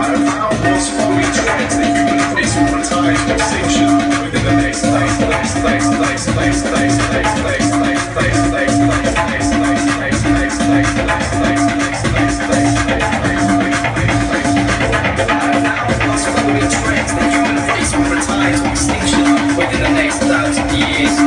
I found what's for me twice human face over time to extinction Within the next thousand years.